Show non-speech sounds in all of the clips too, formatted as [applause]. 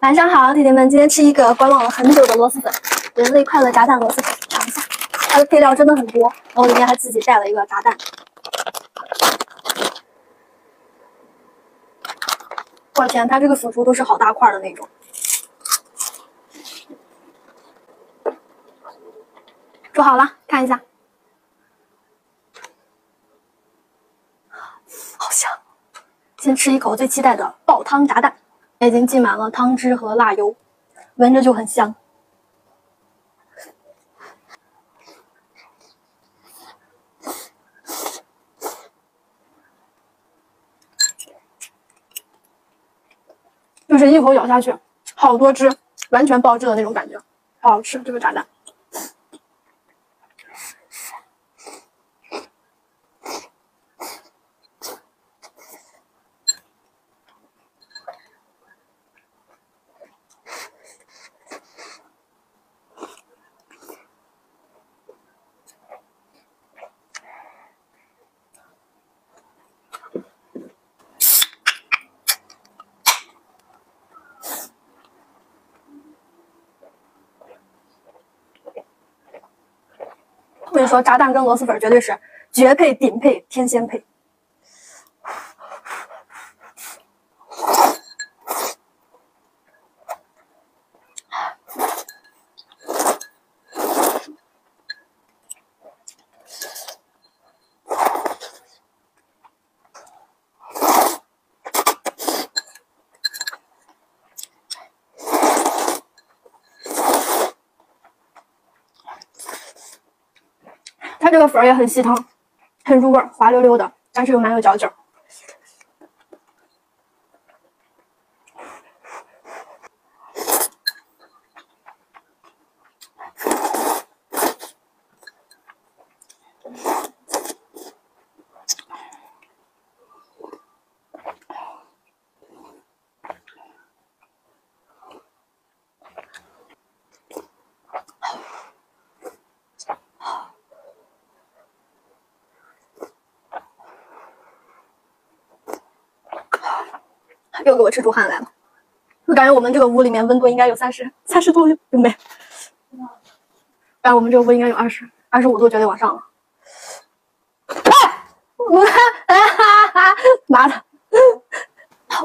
晚上好，弟弟们，今天吃一个观望了很久的螺蛳粉——人类快乐炸弹螺蛳粉，尝一下。它的配料真的很多，然后里面还自己带了一个炸弹。我天，它这个腐竹都是好大块的那种。煮好了，看一下，好香！先吃一口最期待的爆汤炸蛋，已经浸满了汤汁和辣油，闻着就很香。就是一口咬下去，好多汁，完全爆汁的那种感觉，好好吃这个炸蛋。我跟你说，炸蛋跟螺蛳粉绝对是绝配、顶配、天仙配。它这个粉儿也很细汤，很入味，滑溜溜的，但是又蛮有嚼劲儿。又给我吃出汗来了，我感觉我们这个屋里面温度应该有三十三十度，有没？感觉我们这个屋应该有二十二十五度，绝对往上了。我哈哈，[laughs] 妈的！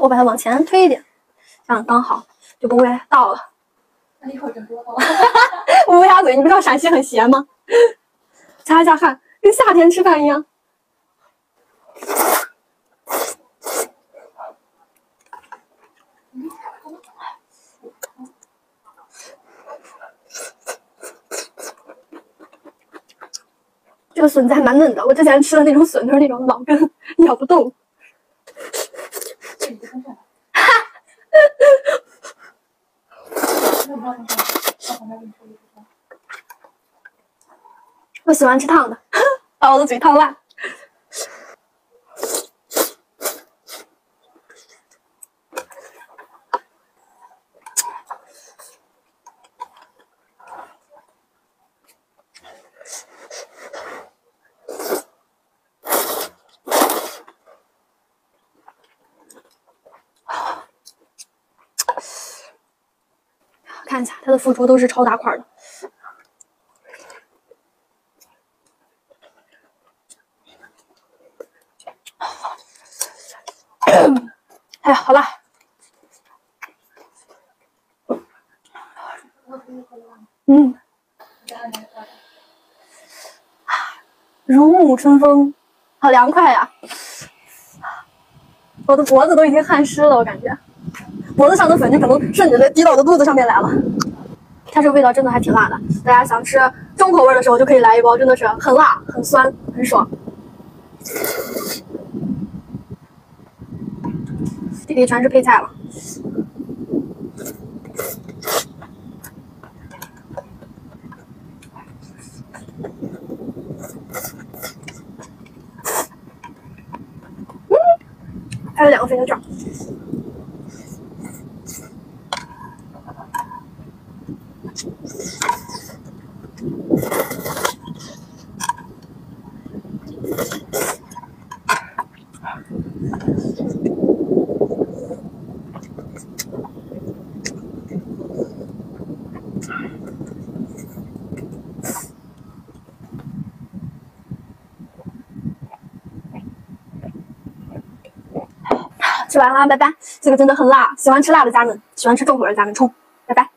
我把它往前推一点，这样刚好就不会倒了。那一口整多了。[laughs] 乌鸦嘴，你不知道陕西很咸吗？[laughs] 擦一下汗，跟夏天吃饭一样。这个笋子还蛮嫩的，我之前吃的那种笋都是那种老根，咬不动。[laughs] 我喜欢吃烫的，把 [laughs] 我的嘴烫烂。看一下，它的腐竹都是超大块的。哎呀，好辣！嗯，如沐春风，好凉快呀！我的脖子都已经汗湿了，我感觉。脖子上的粉就可能顺着滴到我的肚子上面来了。它这个味道真的还挺辣的，大家想吃重口味的时候就可以来一包，真的是很辣、很酸、很爽。这里全是配菜了。嗯，还有两个肥牛卷。吃完了拜拜。这个真的很辣喜欢吃辣的家人们喜欢吃重口味的家人们冲拜拜。